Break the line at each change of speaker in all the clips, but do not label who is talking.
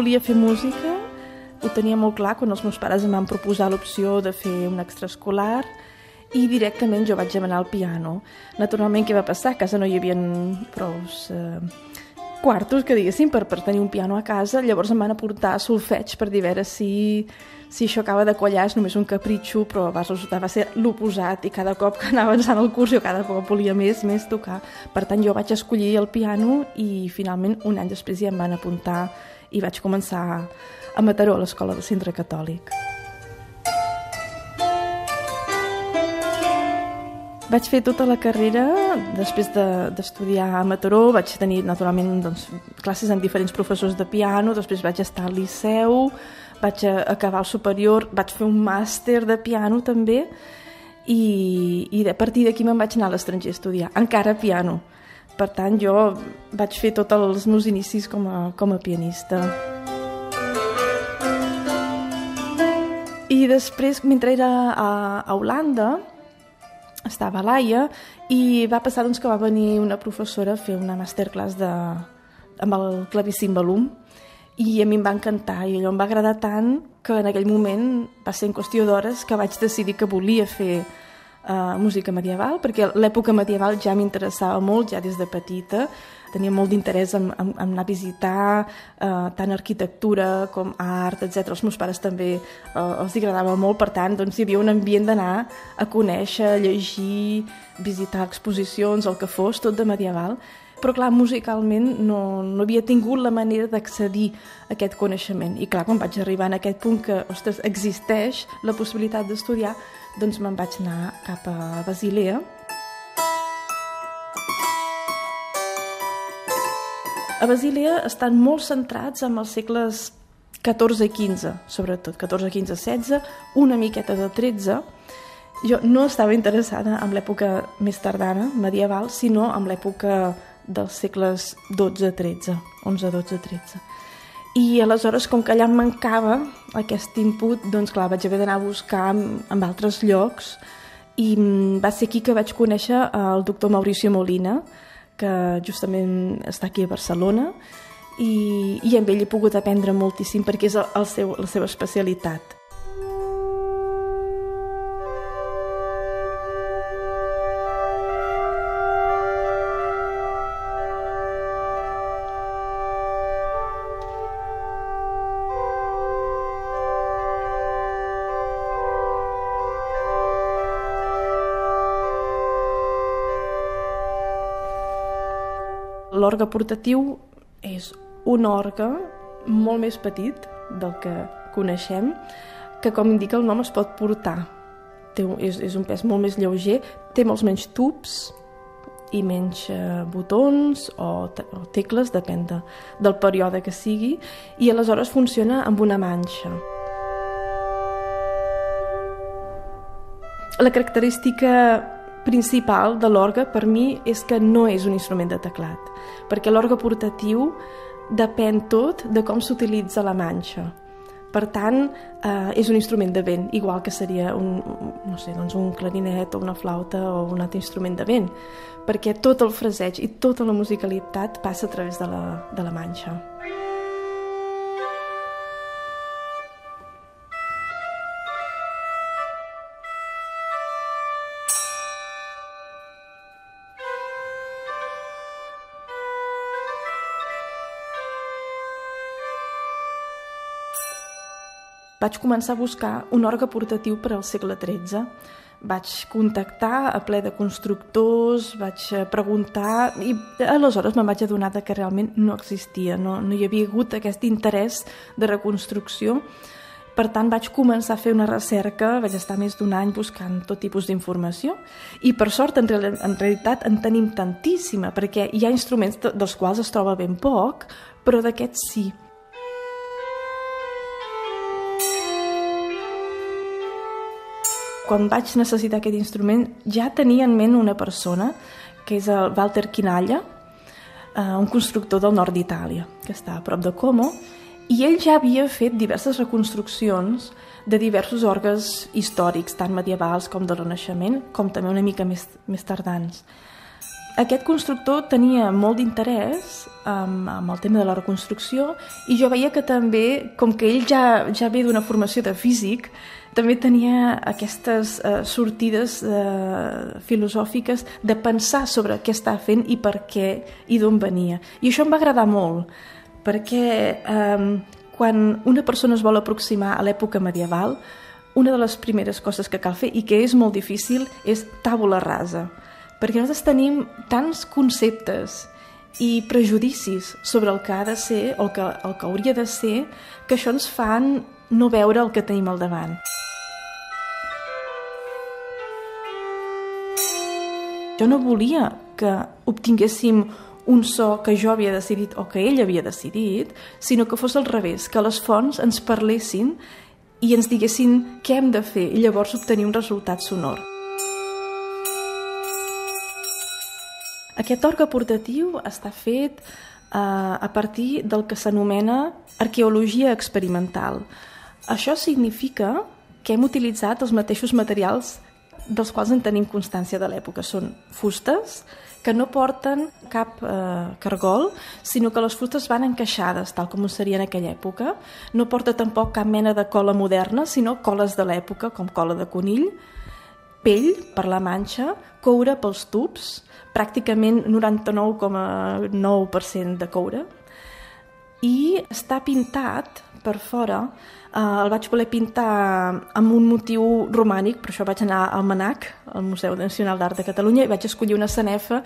Volia fer música, ho tenia molt clar quan els meus pares em van proposar l'opció de fer un extraescolar i directament jo vaig demanar el piano. Naturalment, què va passar? A casa no hi havia prou eh, quartos, que diguéssim, per, per tenir un piano a casa. Llavors em van aportar solfeig per dir veure si, si això acaba de quallar, és només un capritxo, però va resultar va ser l'oposat i cada cop que anava avançant el curs jo cada cop volia més, més tocar. Per tant, jo vaig escollir el piano i finalment un any després ja em van apuntar i vaig començar a Mataró, a l'escola del centre catòlic. Vaig fer tota la carrera, després d'estudiar de, a Mataró, vaig tenir naturalment doncs, classes amb diferents professors de piano, després vaig estar al Liceu, vaig acabar el superior, vaig fer un màster de piano també, i, i a partir d'aquí me'n vaig anar a l'estranger a estudiar, encara piano. Per tant, jo vaig fer tots els meus inicis com a, com a pianista. I després, mentre era a, a Holanda, estava a l'AIA i va passar doncs, que va venir una professora a fer una masterclass de, amb el clavicimbalum i a mi em va encantar i allò em va agradar tant que en aquell moment va ser en qüestió d'hores que vaig decidir que volia fer uh, música medieval, perquè l'època medieval ja m'interessava molt, ja des de petita, tenia molt d'interès en, en, en anar a visitar uh, tant arquitectura com art, etc. Els meus pares també uh, els agradava molt, per tant, doncs, hi havia un ambient d'anar a conèixer, llegir, visitar exposicions, el que fos, tot de medieval, però clar, musicalment no, no havia tingut la manera d'accedir a aquest coneixement. I clar, quan vaig arribar en aquest punt que, ostres, existeix la possibilitat d'estudiar, doncs me'n vaig anar cap a Basilea. A Basilea estan molt centrats en els segles 14 i 15, sobretot 14, 15, 16, una miqueta de 13. Jo no estava interessada en l'època més tardana, medieval, sinó en l'època dels segles 12, 13, 11, 12, 13 i aleshores, com que allà em mancava aquest input, doncs clar, vaig haver d'anar a buscar en, en altres llocs i mm, va ser aquí que vaig conèixer el doctor Mauricio Molina, que justament està aquí a Barcelona, i, i amb ell he pogut aprendre moltíssim perquè és el, el seu, la seva especialitat. L'orgue portatiu és un orgue molt més petit del que coneixem, que com indica el nom es pot portar. Té, és, és un pes molt més lleuger, té molts menys tubs i menys eh, botons o, o tecles, depèn de, del període que sigui, i aleshores funciona amb una manxa. La característica principal de l'orgue per mi és que no és un instrument de teclat, perquè l'orgue portatiu depèn tot de com s'utilitza la manxa. Per tant, eh, és un instrument de vent, igual que seria un, no sé, doncs un clarinet o una flauta o un altre instrument de vent, perquè tot el fraseig i tota la musicalitat passa a través de la, de la manxa. Vaig començar a buscar un orgue portatiu per al segle XIII. Vaig contactar a ple de constructors, vaig eh, preguntar i aleshores me'n vaig adonar que realment no existia, no, no hi havia hagut aquest interès de reconstrucció. Per tant, vaig començar a fer una recerca, vaig estar més d'un any buscant tot tipus d'informació i per sort, en, real, en realitat, en tenim tantíssima, perquè hi ha instruments dels quals es troba ben poc, però d'aquests sí. Quan vaig necessitar aquest instrument ja tenia en ment una persona, que és el Walter Quinalla, eh, un constructor del nord d'Itàlia, que està a prop de Como, i ell ja havia fet diverses reconstruccions de diversos orgues històrics, tant medievals com del Renaixement, com també una mica més, més tardans. aquest constructor tenia molt d'interès amb, amb el tema de la reconstrucció i jo veia que també, com que ell ja, ja ve d'una formació de físic, també tenia aquestes eh, sortides eh, filosòfiques de pensar sobre què està fent i per què i d'on venia. I això em va agradar molt, perquè eh, quan una persona es vol aproximar a l'època medieval, una de les primeres coses que cal fer i que és molt difícil és tàbula rasa, perquè nosaltres tenim tants conceptes i prejudicis sobre el que ha de ser o el que, el que hauria de ser que això ens fan no veure el que tenim al davant. Jo no volia que obtinguéssim un so que jo havia decidit o que ell havia decidit, sinó que fos al revés, que les fonts ens parlessin i ens diguessin què hem de fer i llavors obtenir un resultat sonor. Aquest orgue portatiu està fet eh, a partir del que s'anomena arqueologia experimental. Això significa que hem utilitzat els mateixos materials dels quals en tenim constància de l'època. Són fustes que no porten cap eh, cargol, sinó que les fustes van encaixades, tal com ho seria en aquella època. No porta tampoc cap mena de cola moderna, sinó coles de l'època, com cola de conill, pell per la manxa, coure pels tubs, pràcticament 99,9% de coure, i està pintat per fora Uh, el vaig voler pintar amb un motiu romànic, per això vaig anar al MANAC, al Museu Nacional d'Art de Catalunya, i vaig escollir una sanefa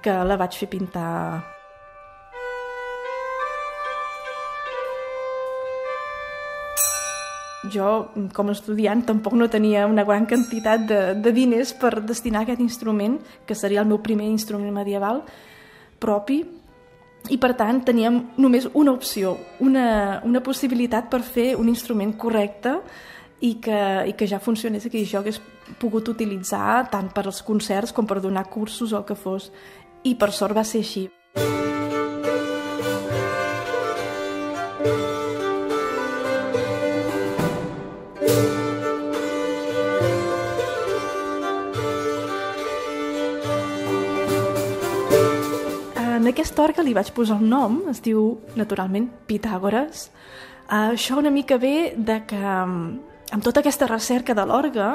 que la vaig fer pintar. Jo, com a estudiant, tampoc no tenia una gran quantitat de, de diners per destinar a aquest instrument, que seria el meu primer instrument medieval propi, i per tant teníem només una opció, una, una possibilitat per fer un instrument correcte i que, i que ja funcionés i que jo hagués pogut utilitzar tant per als concerts com per donar cursos o el que fos. I per sort va ser així. Orgue li vaig posar el nom, es diu naturalment Pitàgores. Uh, això una mica ve de que um, amb tota aquesta recerca de l'orgue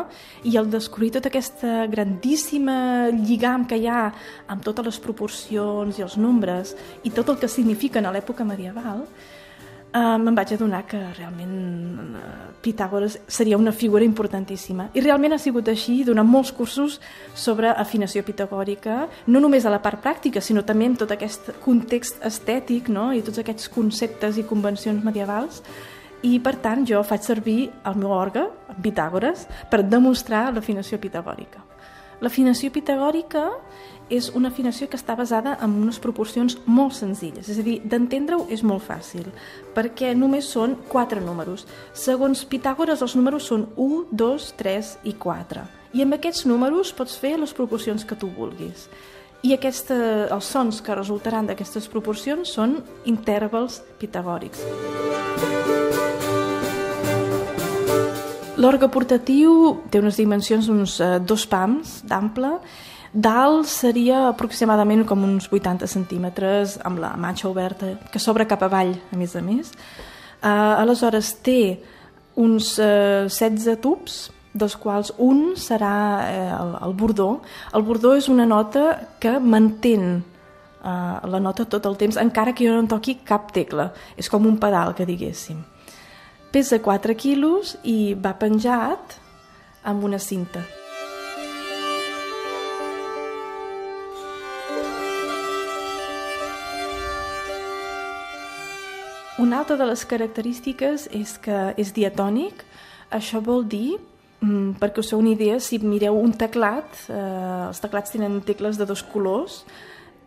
i el descobrir tota aquesta grandíssima lligam que hi ha amb totes les proporcions i els nombres i tot el que signifiquen a l'època medieval, eh, me'n vaig adonar que realment eh, Pitàgores seria una figura importantíssima. I realment ha sigut així durant molts cursos sobre afinació pitagòrica, no només a la part pràctica, sinó també en tot aquest context estètic no? i tots aquests conceptes i convencions medievals. I, per tant, jo faig servir el meu orgue, Pitàgores, per demostrar l'afinació pitagòrica. L'afinació pitagòrica és una afinació que està basada en unes proporcions molt senzilles, és a dir, d'entendre-ho és molt fàcil, perquè només són quatre números. Segons Pitàgores, els números són 1, 2, 3 i 4. I amb aquests números pots fer les proporcions que tu vulguis. I aquesta, els sons que resultaran d'aquestes proporcions són intervals pitagòrics. L'orgue portatiu té unes dimensions d'uns eh, dos pams d'ample Dalt seria aproximadament com uns 80 centímetres amb la manxa oberta, que s'obre cap avall, a més a més. Uh, aleshores té uns uh, eh, 16 tubs, dels quals un serà uh, el, el bordó. El bordó és una nota que mantén uh, la nota tot el temps, encara que jo no toqui cap tecla. És com un pedal, que diguéssim. Pesa 4 quilos i va penjat amb una cinta. Una altra de les característiques és que és diatònic. Això vol dir, mm, perquè us feu una idea, si mireu un teclat, eh, els teclats tenen tecles de dos colors,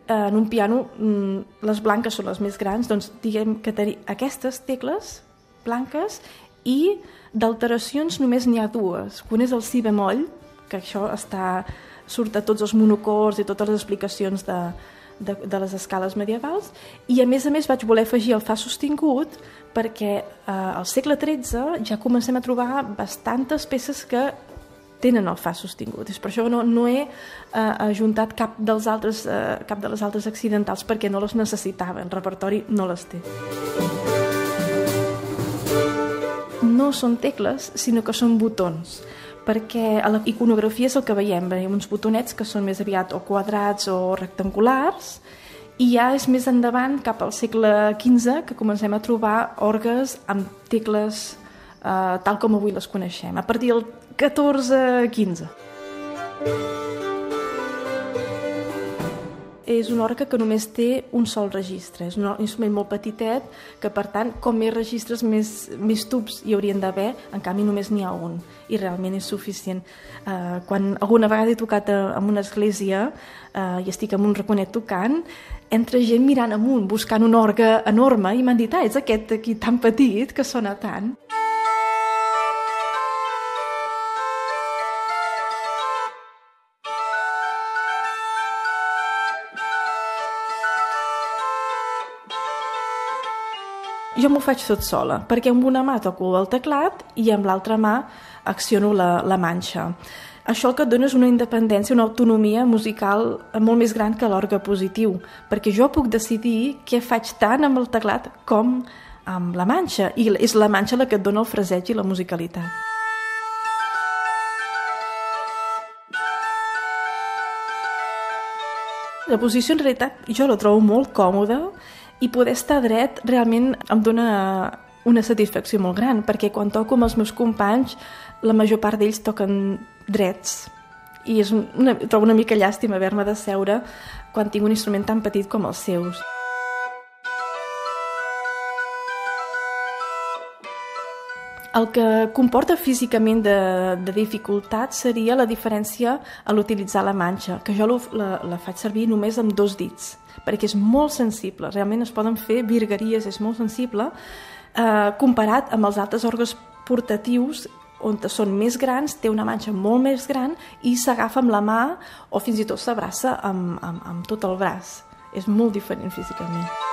eh, en un piano mm, les blanques són les més grans, doncs diguem que tenim aquestes tecles blanques i d'alteracions només n'hi ha dues. Un és el si bemoll, que això està, surt a tots els monocors i totes les explicacions de, de, de les escales medievals i a més a més vaig voler afegir el fa sostingut perquè eh, al segle XIII ja comencem a trobar bastantes peces que tenen el fa sostingut. És per això que no, no he eh, ajuntat cap, dels altres, eh, cap de les altres accidentals perquè no les necessitava, el repertori no les té. No són tecles, sinó que són botons perquè a la iconografia és el que veiem, veiem uns botonets que són més aviat o quadrats o rectangulars i ja és més endavant, cap al segle XV, que comencem a trobar orgues amb tecles eh, tal com avui les coneixem, a partir del 14-15. És una orca que només té un sol registre, és un instrument molt petitet que per tant com més registres més, més tubs hi haurien d'haver, en canvi només n'hi ha un i realment és suficient. Uh, quan alguna vegada he tocat a, en una església uh, i estic en un raconet tocant, entra gent mirant amunt, buscant un orgue enorme i m'han dit, ah, ets aquest aquí tan petit que sona tant. Jo m'ho faig tot sola, perquè amb una mà toco el teclat i amb l'altra mà acciono la, la manxa. Això el que et dona és una independència, una autonomia musical molt més gran que l'orgue positiu, perquè jo puc decidir què faig tant amb el teclat com amb la manxa, i és la manxa la que et dona el fraseig i la musicalitat. La posició en realitat jo la trobo molt còmoda i poder estar dret realment em dona una satisfacció molt gran, perquè quan toco amb els meus companys, la major part d'ells toquen drets. I és una, trobo una mica llàstima haver-me de seure quan tinc un instrument tan petit com els seus. El que comporta físicament de, de dificultat seria la diferència a l'utilitzar la manxa, que jo la, la faig servir només amb dos dits perquè és molt sensible, realment es poden fer virgueries, és molt sensible, eh, comparat amb els altres orgues portatius on són més grans, té una manxa molt més gran i s'agafa amb la mà o fins i tot s'abraça amb, amb, amb tot el braç. És molt diferent físicament.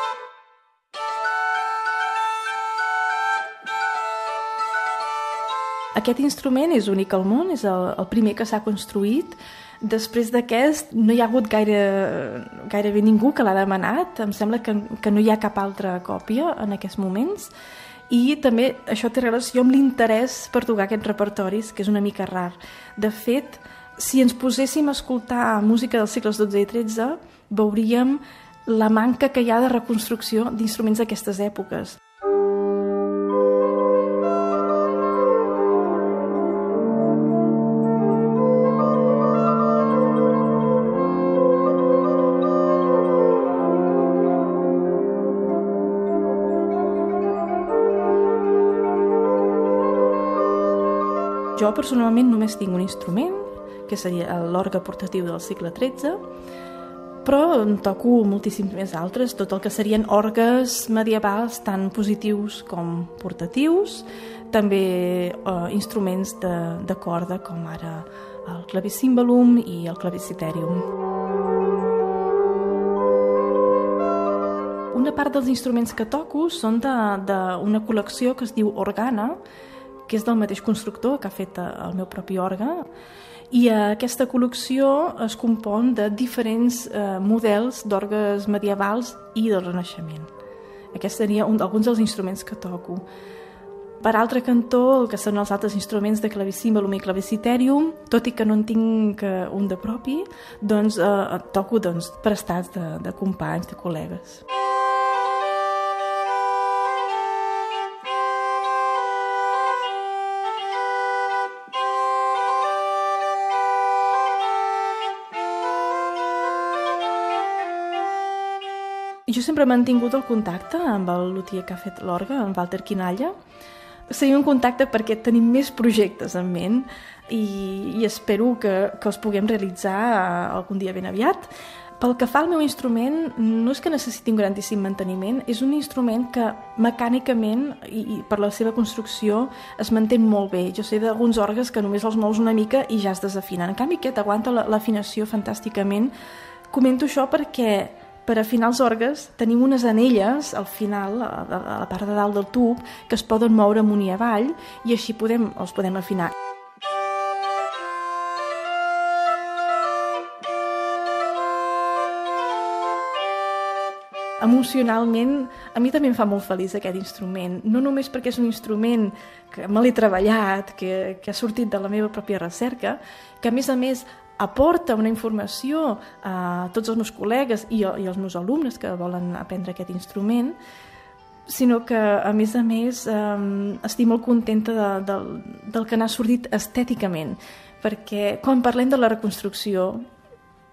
Aquest instrument és únic al món, és el, el primer que s'ha construït Després d'aquest no hi ha hagut gaire, gairebé ningú que l'ha demanat, em sembla que, que no hi ha cap altra còpia en aquests moments i també això té relació amb l'interès per tocar aquests repertoris, que és una mica rar. De fet, si ens poséssim a escoltar música dels segles XII i XIII, veuríem la manca que hi ha de reconstrucció d'instruments d'aquestes èpoques. Jo personalment només tinc un instrument, que seria l'orgue portatiu del segle XIII, però en toco moltíssims més altres, tot el que serien orgues medievals, tant positius com portatius, també eh, instruments de, de corda, com ara el clavicímbalum i el claviciterium. Una part dels instruments que toco són d'una col·lecció que es diu Organa, que és del mateix constructor que ha fet eh, el meu propi òrgan, i aquesta col·lecció es compon de diferents eh, models d'òrgans medievals i del Renaixement. Aquest seria un d'alguns dels instruments que toco. Per altre cantó, el que són els altres instruments de clavicímbalum i claviciterium, tot i que no en tinc eh, un de propi, doncs eh, toco doncs, prestats de, de companys, de col·legues. Jo sempre he mantingut el contacte amb el luthier que ha fet l'orga, en Walter Quinalla. Seguim en contacte perquè tenim més projectes en ment i, i espero que, que els puguem realitzar algun dia ben aviat. Pel que fa al meu instrument, no és que necessiti un grandíssim manteniment, és un instrument que mecànicament i, i per la seva construcció es manté molt bé. Jo sé d'alguns orgues que només els mous una mica i ja es desafinen. En canvi aquest aguanta l'afinació fantàsticament. Comento això perquè per afinar els orgues tenim unes anelles al final, a, la part de dalt del tub, que es poden moure amunt i avall i així podem, els podem afinar. emocionalment a mi també em fa molt feliç aquest instrument, no només perquè és un instrument que me l'he treballat, que, que ha sortit de la meva pròpia recerca, que a més a més aporta una informació a tots els meus col·legues i, i als meus alumnes que volen aprendre aquest instrument, sinó que, a més a més, eh, estic molt contenta de, del, del que n'ha sortit estèticament, perquè quan parlem de la reconstrucció,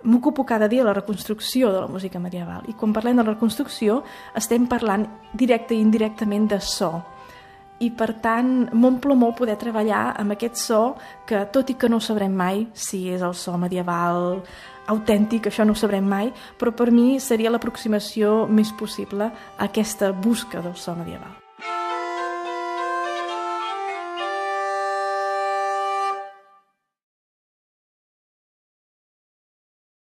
m'ocupo cada dia de la reconstrucció de la música medieval, i quan parlem de la reconstrucció estem parlant directe i indirectament de so, i per tant m'omple molt poder treballar amb aquest so que tot i que no sabrem mai si és el so medieval autèntic, això no ho sabrem mai, però per mi seria l'aproximació més possible a aquesta busca del so medieval.